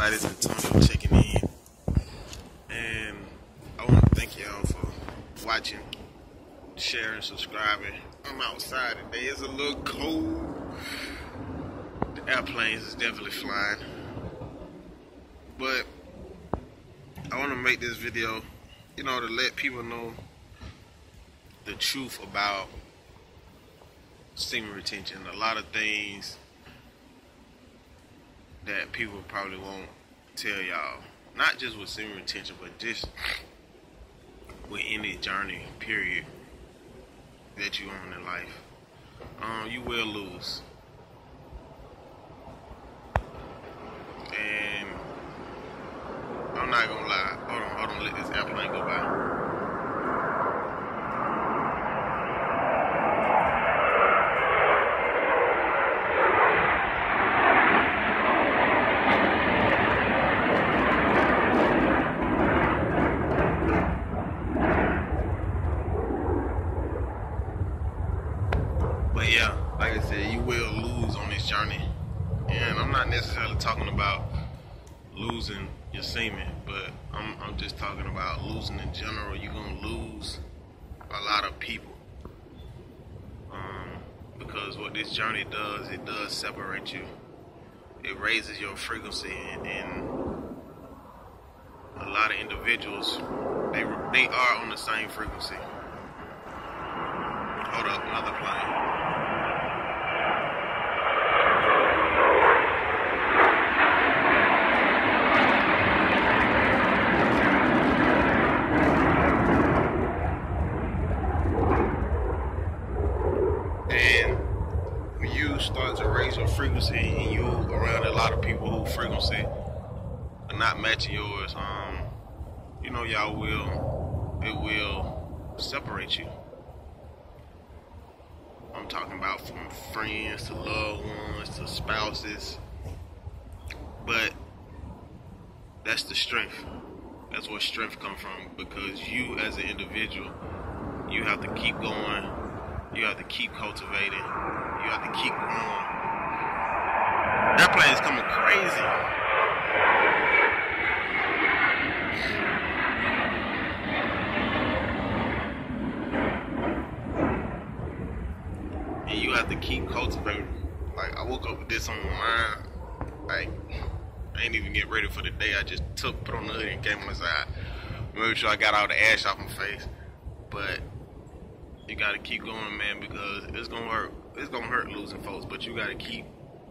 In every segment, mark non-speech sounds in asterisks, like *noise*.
everybody. It's Antonio checking in. And I want to thank y'all for watching, sharing, subscribing. I'm outside today. It's a little cold. The airplanes is definitely flying. But I want to make this video, you know, to let people know the truth about semen retention. A lot of things that people probably won't tell y'all. Not just with semen retention, but just with any journey, period, that you on in life. Um, you will lose. And I'm not gonna lie. Hold on, hold on, let this airplane go by. But yeah, like I said, you will lose on this journey. And I'm not necessarily talking about losing your semen, but I'm, I'm just talking about losing in general. You're going to lose a lot of people. Um, because what this journey does, it does separate you. It raises your frequency, and, and a lot of individuals, they, they are on the same frequency. Hold up, another plane. And when you start to raise your frequency and you around a lot of people who frequency are not matching yours, um, you know y'all will it will separate you. I'm talking about from friends to loved ones to spouses. But that's the strength. That's where strength comes from because you as an individual, you have to keep going. You have to keep cultivating. You have to keep growing. That plane is coming crazy. And you have to keep cultivating. Like I woke up with this on my mind. Like I ain't even get ready for the day. I just took, put on the hoodie and came inside. Made sure I got all the ash off my face. But you gotta keep going, man, because it's gonna hurt. It's gonna hurt losing folks, but you gotta keep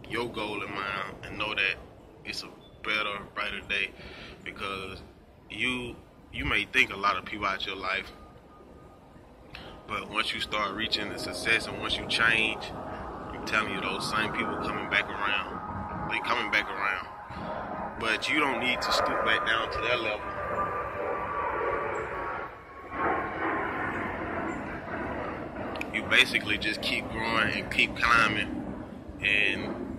your goal in mind and know that it's a better, brighter day. Because you you may think a lot of people out your life, but once you start reaching the success and once you change, I'm telling you, those same people coming back around. They coming back around. But you don't need to stoop back down to their level. You basically just keep growing and keep climbing, and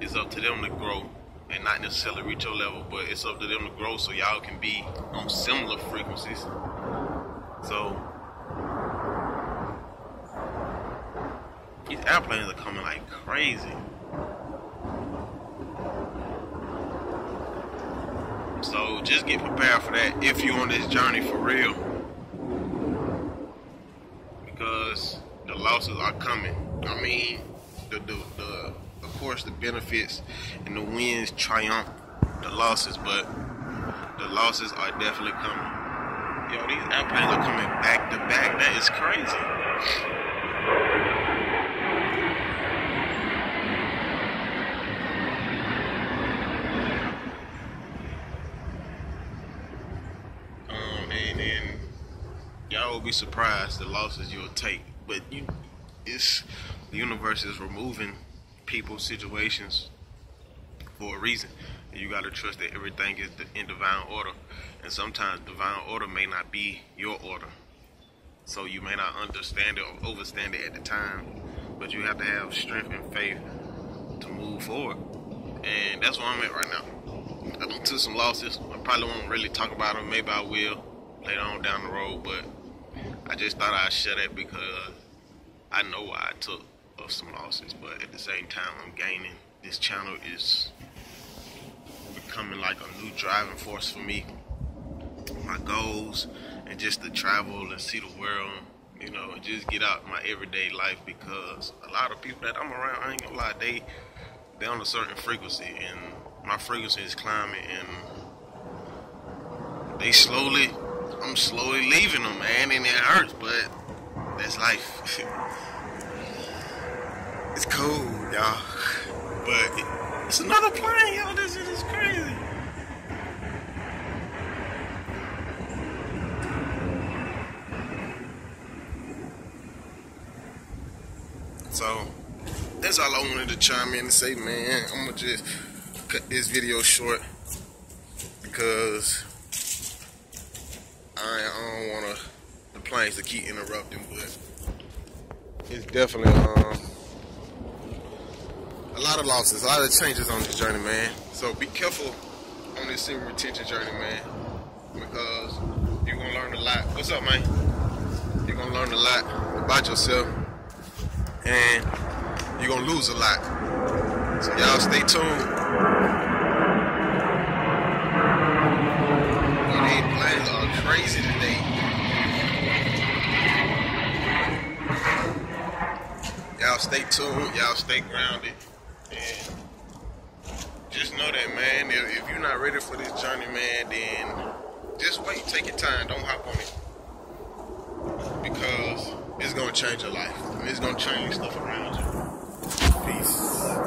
it's up to them to grow and not necessarily reach your level, but it's up to them to grow so y'all can be on similar frequencies. So these airplanes are coming like crazy. So just get prepared for that if you're on this journey for real. Because the losses are coming. I mean, the, the, the of course the benefits and the wins triumph the losses, but the losses are definitely coming. Yo, these airplanes are coming back to back. That is crazy. Um, and, and y'all will be surprised the losses you'll take. But you, it's the universe is removing people's situations for a reason. And you got to trust that everything is in divine order. And sometimes divine order may not be your order. So you may not understand it or overstand it at the time. But you have to have strength and faith to move forward. And that's where I'm at right now. I done took some losses. I probably won't really talk about them. Maybe I will later on down the road. But I just thought I'd share that because I know why I took of some losses. But at the same time, I'm gaining. This channel is becoming like a new driving force for me. My goals and just to travel and see the world, you know, and just get out my everyday life because a lot of people that I'm around, I ain't gonna lie, they they on a certain frequency and my frequency is climbing and they slowly I'm slowly leaving them, man, and it hurts, but that's life. *laughs* it's cool, y'all. But it's another plane, y'all. This is crazy. So that's all I wanted to chime in and say, man. I'm gonna just cut this video short because I, don't want the planes to keep interrupting, but it's definitely um, a lot of losses, a lot of changes on this journey, man. So be careful on this semen retention journey, man, because you're gonna learn a lot. What's up, man? You're gonna learn a lot about yourself, and you're gonna lose a lot. So y'all stay tuned. These planes are crazy today. Y'all stay tuned. Y'all stay grounded. And just know that, man, if, if, you're not ready for this journey, man, then just wait. Take your time. Don't hop on it. Because it's going to change your life. And it's going to change stuff around you. Peace.